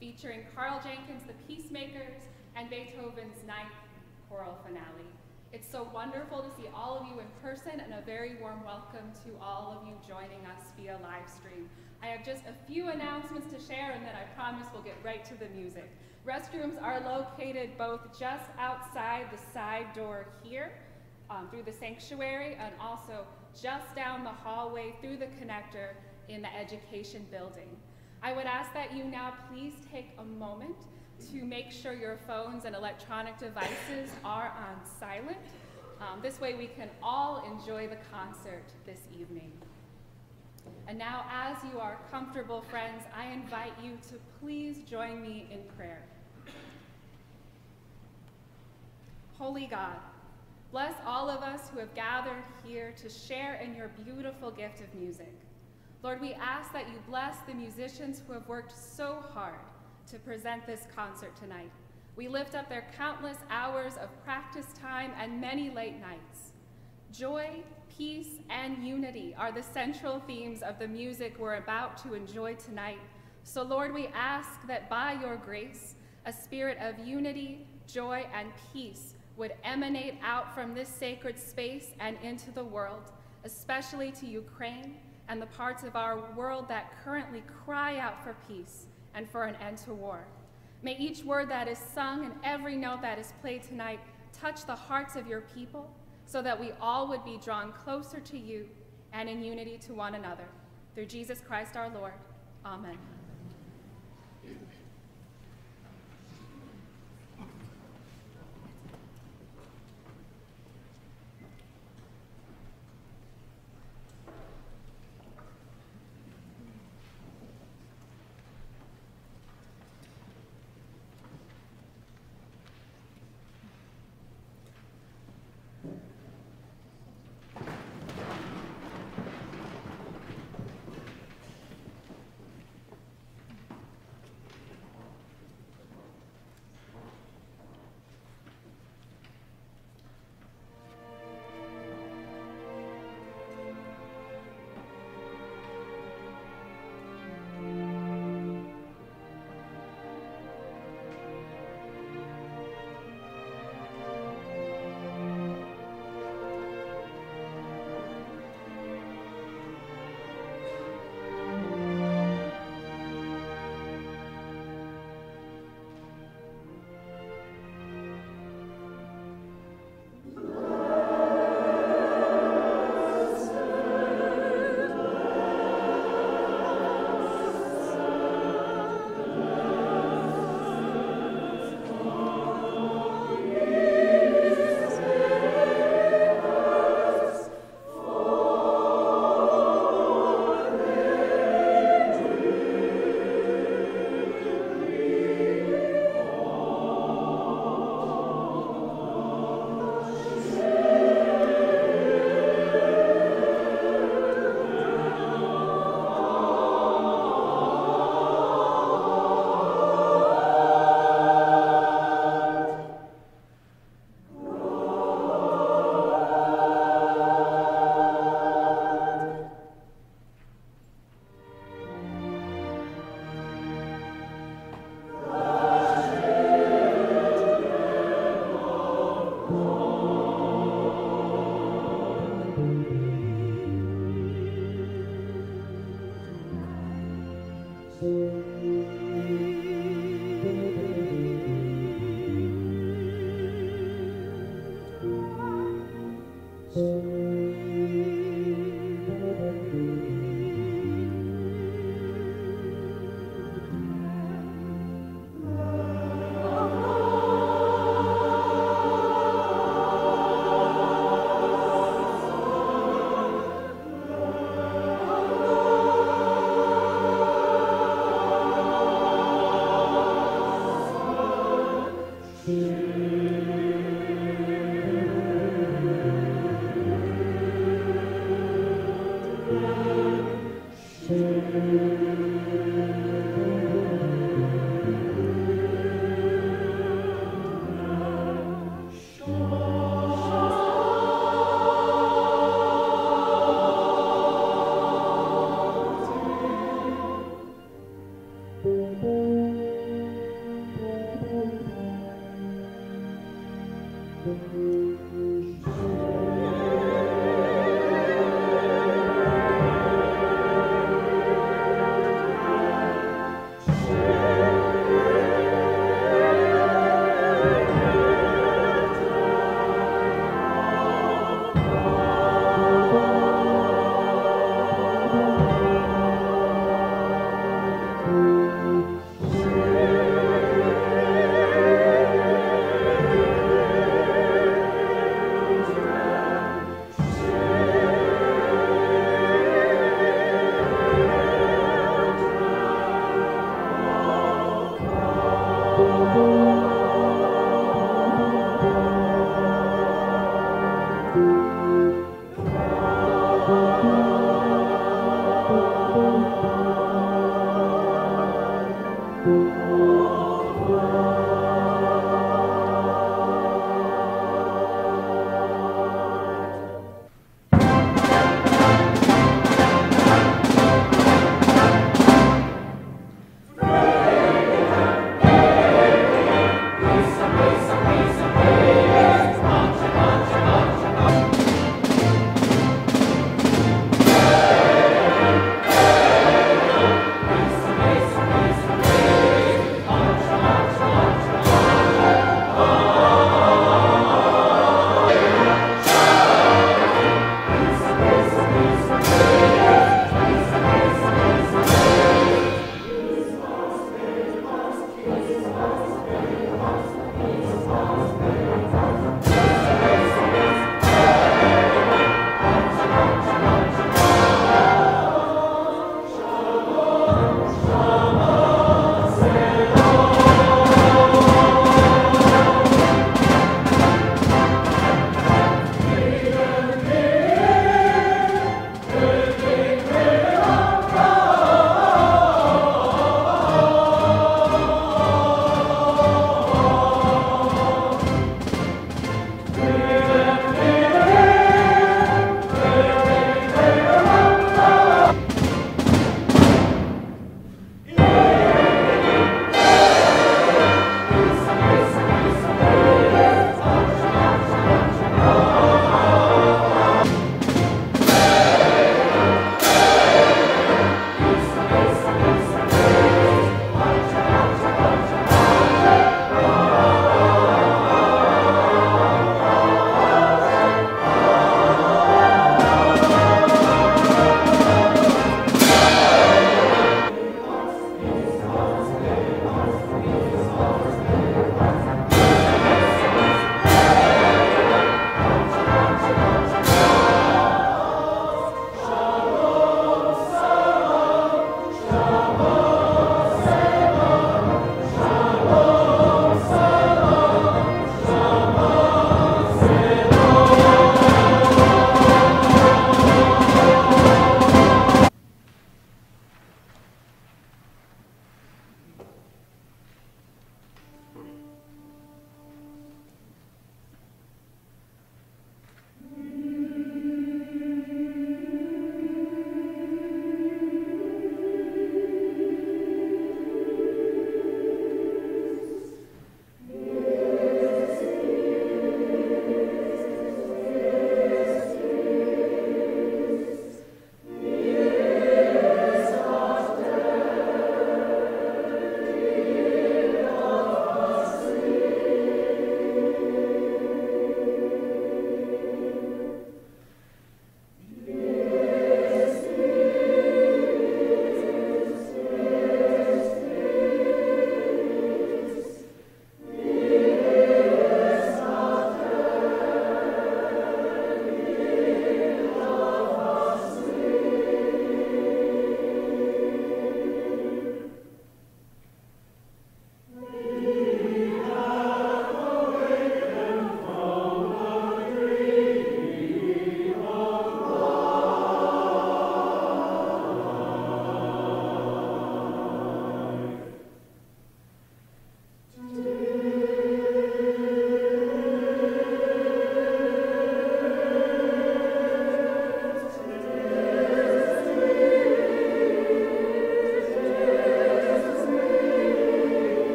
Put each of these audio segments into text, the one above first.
featuring Karl Jenkins' The Peacemakers and Beethoven's Ninth Choral Finale. It's so wonderful to see all of you in person and a very warm welcome to all of you joining us via live stream. I have just a few announcements to share and then I promise we'll get right to the music. Restrooms are located both just outside the side door here um, through the sanctuary and also just down the hallway through the connector in the education building. I would ask that you now please take a moment to make sure your phones and electronic devices are on silent. Um, this way we can all enjoy the concert this evening. And now, as you are comfortable, friends, I invite you to please join me in prayer. Holy God, bless all of us who have gathered here to share in your beautiful gift of music. Lord, we ask that you bless the musicians who have worked so hard to present this concert tonight. We lift up their countless hours of practice time and many late nights. Joy, peace, and unity are the central themes of the music we're about to enjoy tonight. So, Lord, we ask that by your grace, a spirit of unity, joy, and peace would emanate out from this sacred space and into the world, especially to Ukraine and the parts of our world that currently cry out for peace and for an end to war. May each word that is sung and every note that is played tonight touch the hearts of your people so that we all would be drawn closer to you and in unity to one another. Through Jesus Christ our Lord. Amen.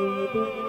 Música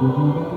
Thank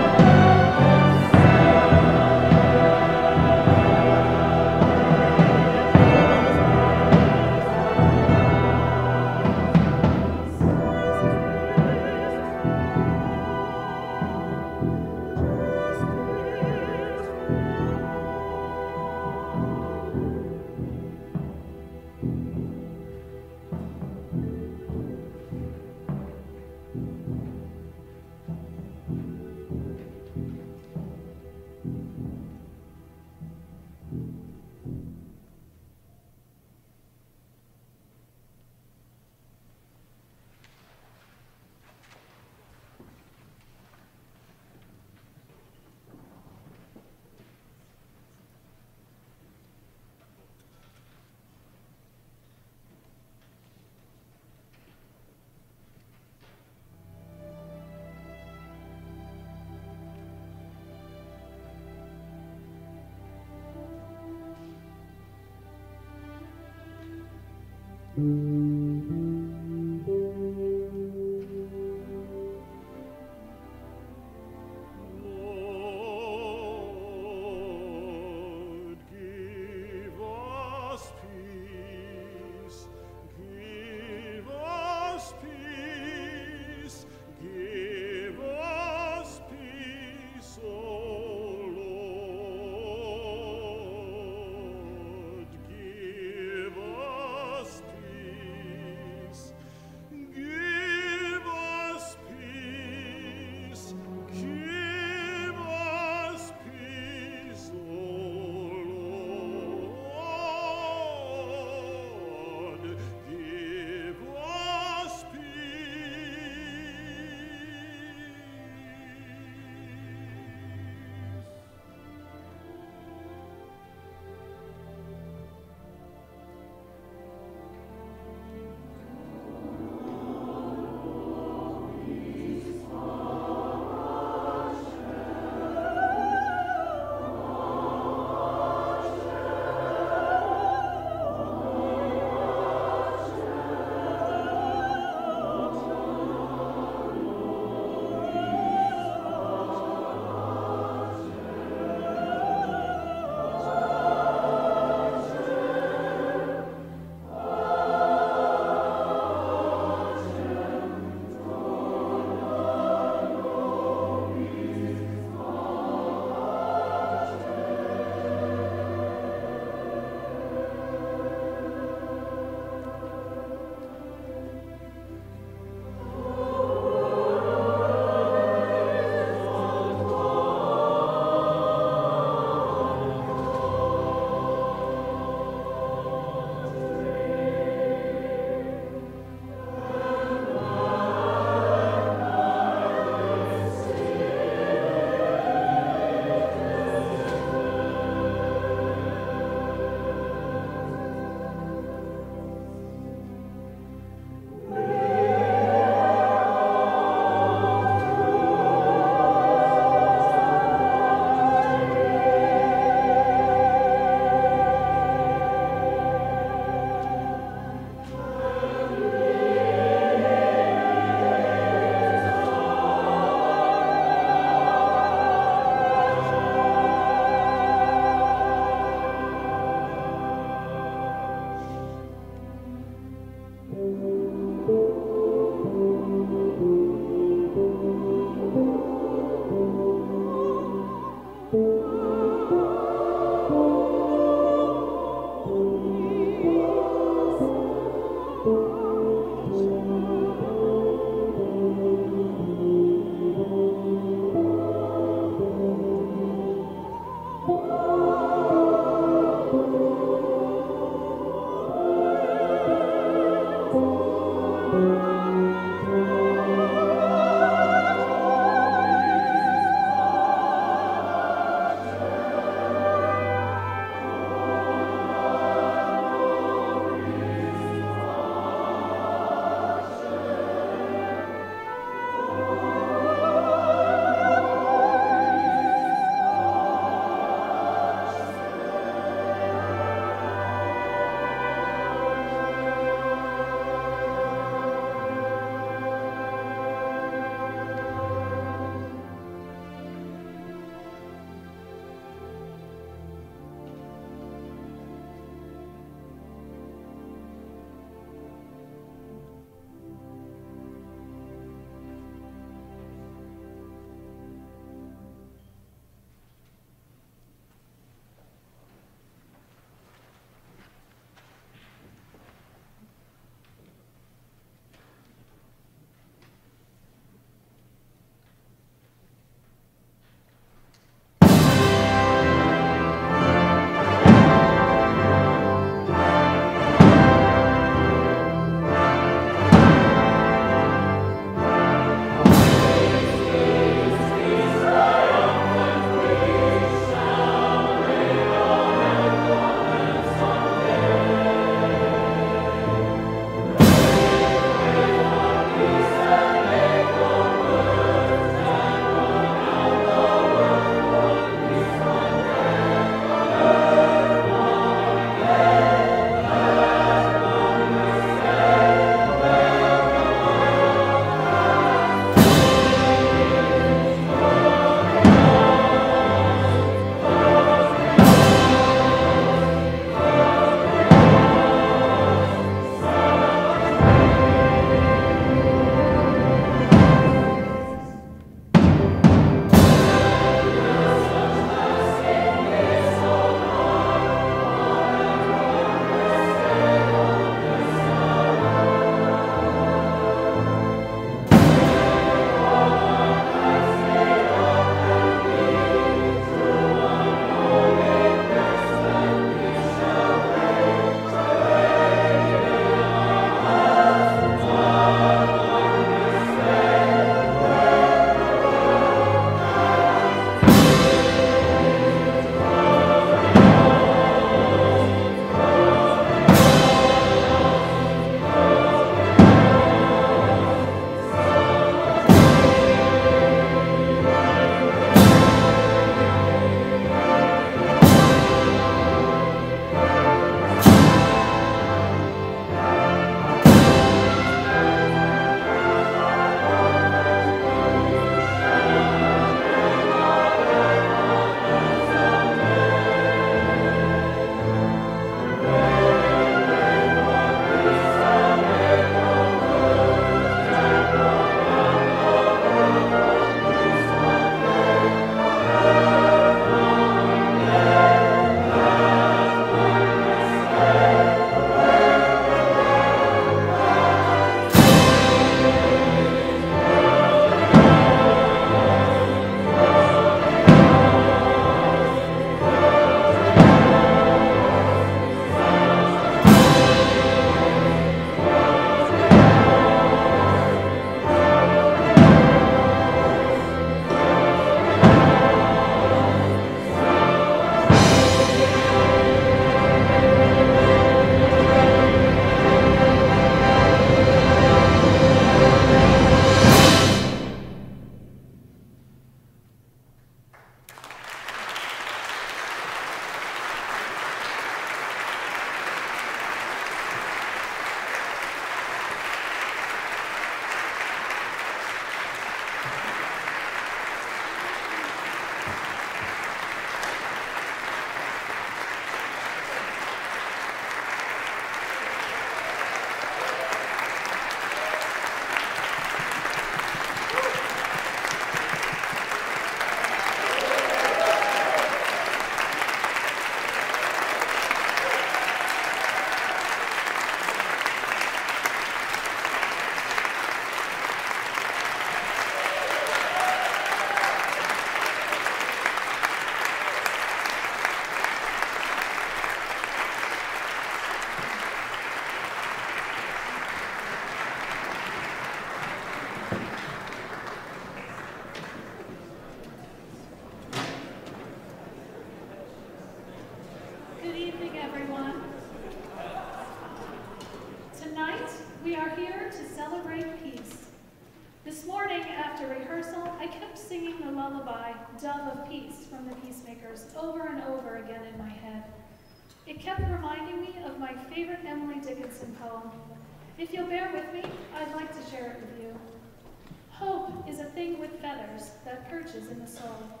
perches in the soul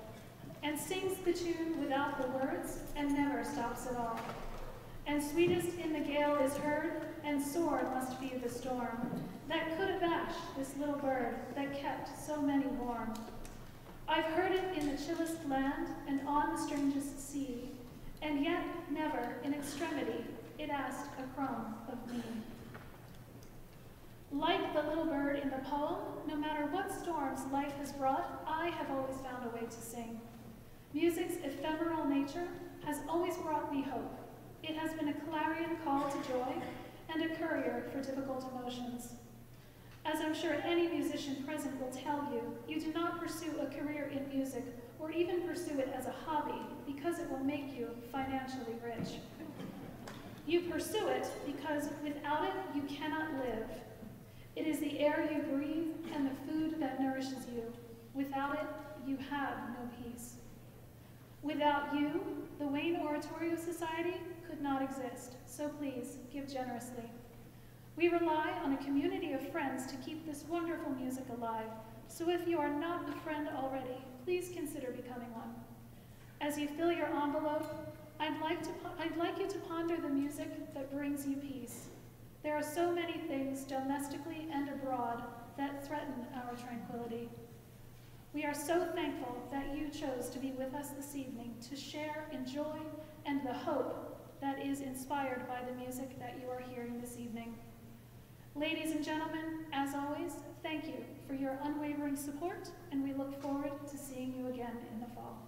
and sings the tune without the words and never stops at all. And sweetest in the gale is heard, and sore must be the storm that could abash this little bird that kept so many warm. I've heard it in the chillest land and on the strangest sea, and yet never in extremity it asked a crumb of me. Like the little bird in the poem, no matter what storms life has brought, I have always found a way to sing. Music's ephemeral nature has always brought me hope. It has been a clarion call to joy and a courier for difficult emotions. As I'm sure any musician present will tell you, you do not pursue a career in music or even pursue it as a hobby because it will make you financially rich. You pursue it because without it, you cannot live. It is the air you breathe and the food that nourishes you. Without it, you have no peace. Without you, the Wayne Oratorio Society could not exist, so please give generously. We rely on a community of friends to keep this wonderful music alive, so if you are not a friend already, please consider becoming one. As you fill your envelope, I'd like, to, I'd like you to ponder the music that brings you peace. There are so many things, domestically and abroad, that threaten our tranquility. We are so thankful that you chose to be with us this evening to share in joy and the hope that is inspired by the music that you are hearing this evening. Ladies and gentlemen, as always, thank you for your unwavering support, and we look forward to seeing you again in the fall.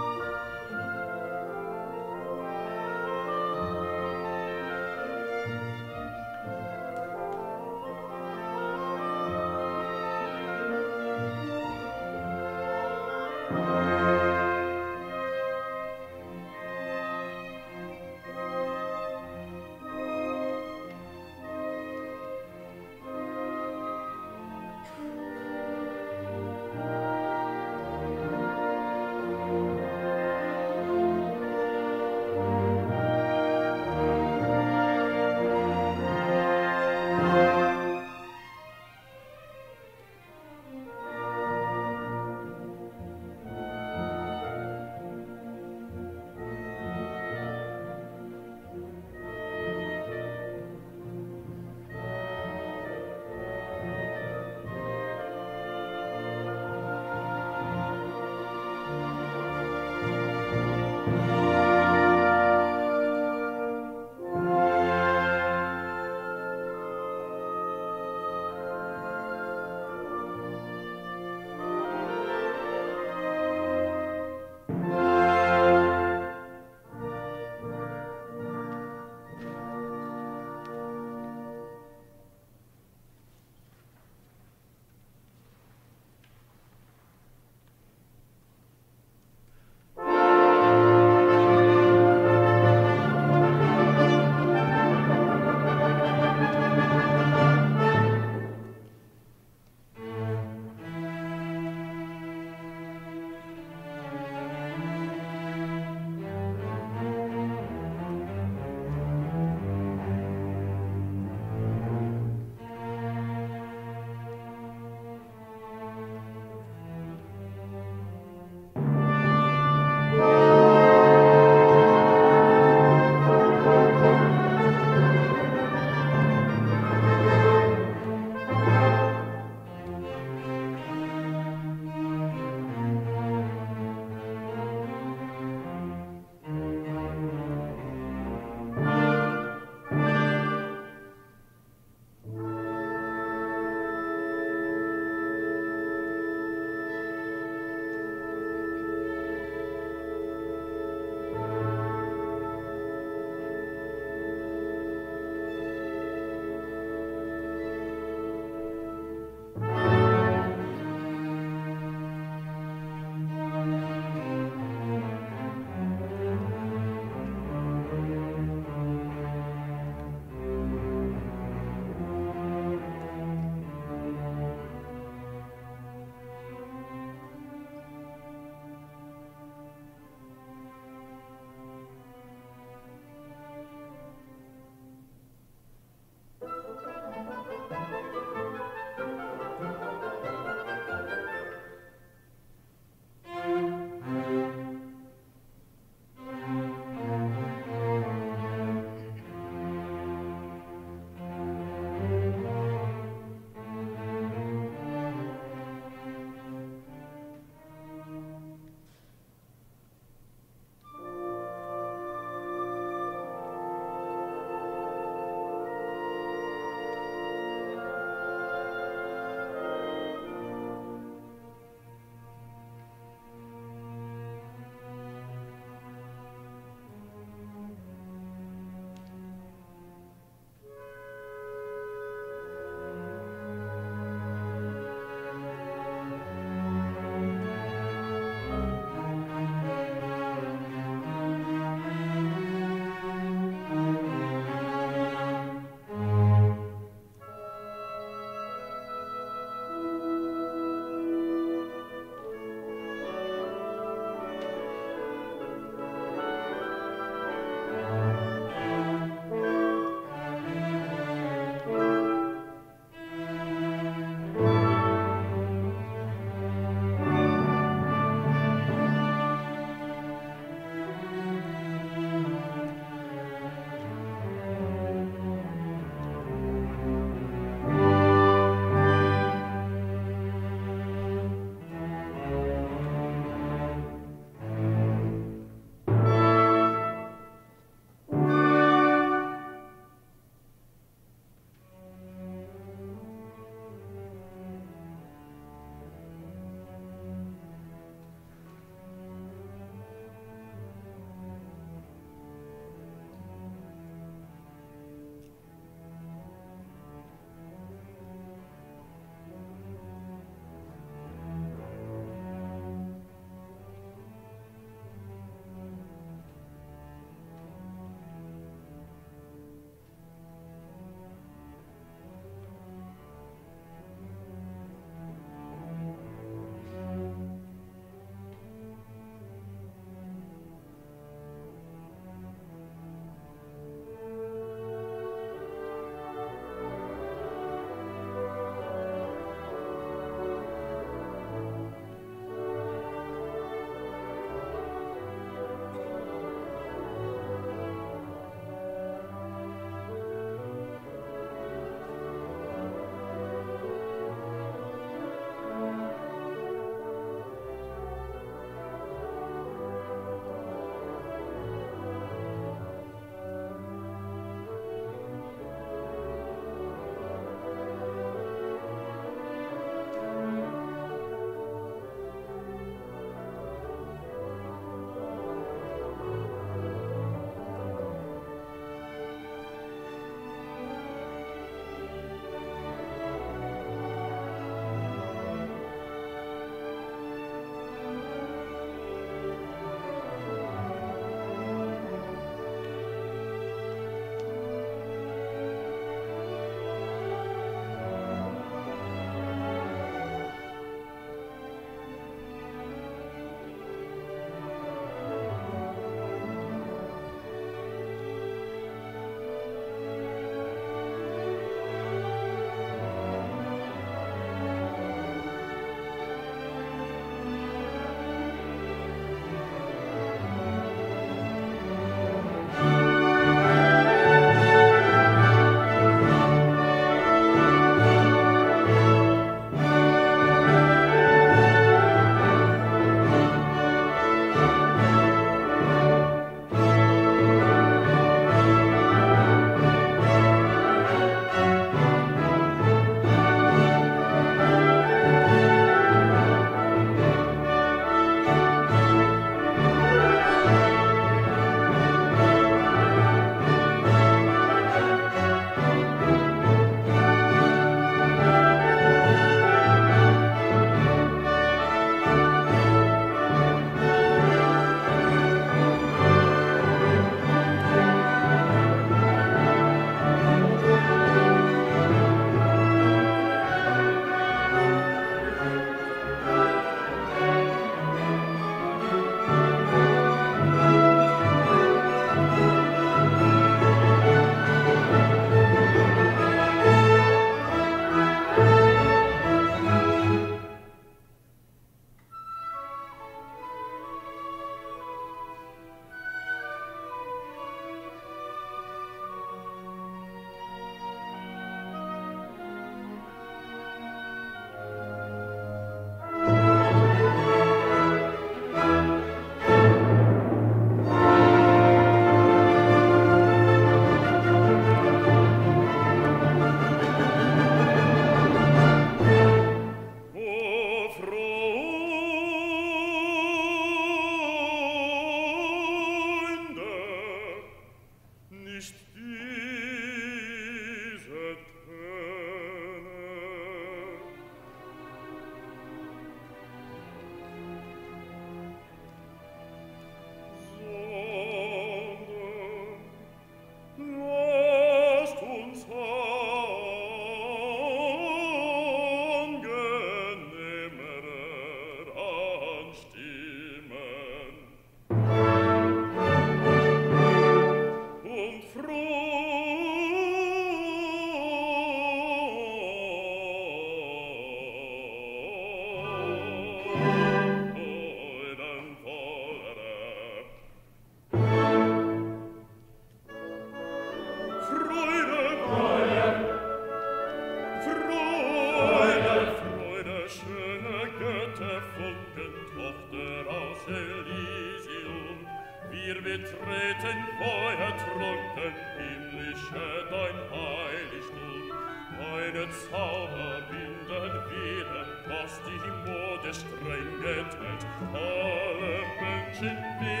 Menschen